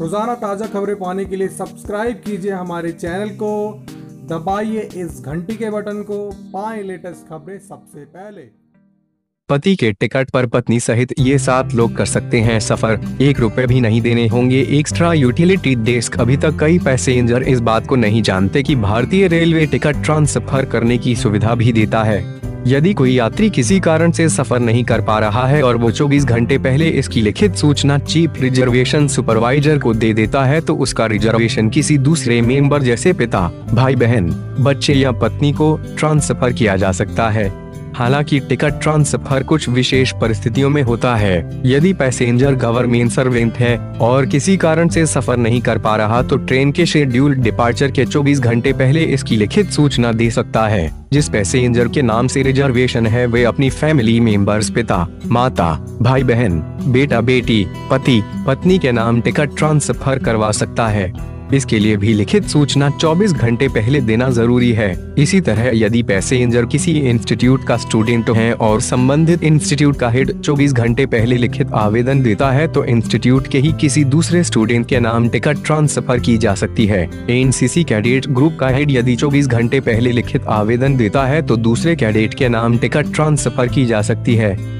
रोज़ाना ताज़ा खबरें पाने के लिए सब्सक्राइब कीजिए हमारे चैनल को। दबाइए इस घंटी के बटन को। पाएँ लेटेस्ट खबरें सबसे पहले। पति के टिकट पर पत्नी सहित ये सात लोग कर सकते हैं सफ़र। एक रुपए भी नहीं देने होंगे। Extra utility desk. अभी तक कई पैसेंजर इस बात को नहीं जानते कि भारतीय रेलवे टिकट ट्रांसफ़र करने की सुविधा भी देता है। यदि कोई यात्री किसी कारण से सफ़र नहीं कर पा रहा है और वो 24 घंटे पहले इसकी लिखित सूचना चीफ रिजर्वेशन सुपरवाइजर को दे देता है तो उसका रिजर्वेशन किसी दूसरे मेंबर जैसे पिता भाई बहन बच्चे या पत्नी को ट्रांसफ़र किया जा सकता है। हालाँकि टिकट ट्रांसफ़र कुछ विशेष परिस्थितियों में होता है। यदि पैसेंजर गवर्नमेंट सर्वेंट है और किसी कारण से सफ़र नहीं कर पा रहा तो ट्रेन के शेड्यूल डिपार्चर के 24 घंटे पहले इसकी लिखित सूचना दे सकता है। जिस पैसेंजर के नाम से रिजर्वेशन है, वे अपनी फैमिली मेंबर्स पिता, माता भाई बहन बेटा बेटी पति, पत्नी के नाम टिकट ट्रांसफ़र करवा सकता है। इसके लिए भी लिखित सूचना 24 घंटे पहले देना ज़रूरी है। इसी तरह यदि पैसेंजर किसी इंस्टीट्यूट का स्टूडेंट है और संबंधित इंस्टीट्यूट का हेड 24 घंटे पहले लिखित आवेदन देता है तो इंस्टीट्यूट के ही किसी दूसरे स्टूडेंट के नाम टिकट ट्रांसफ़र की जा सकती है। एनसीसी कैडेट ग्रुप का हेड यदि 24 घंटे पहले लिखित आवेदन देता है तो दूसरे कैडेट के नाम टिकट ट्रांसफ़र की जा सकती है।